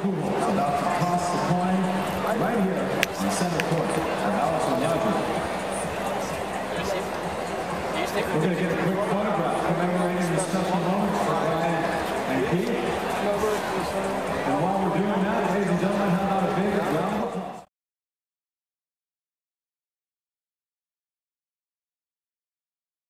About to toss the coin right here in center court. We're going to get a quick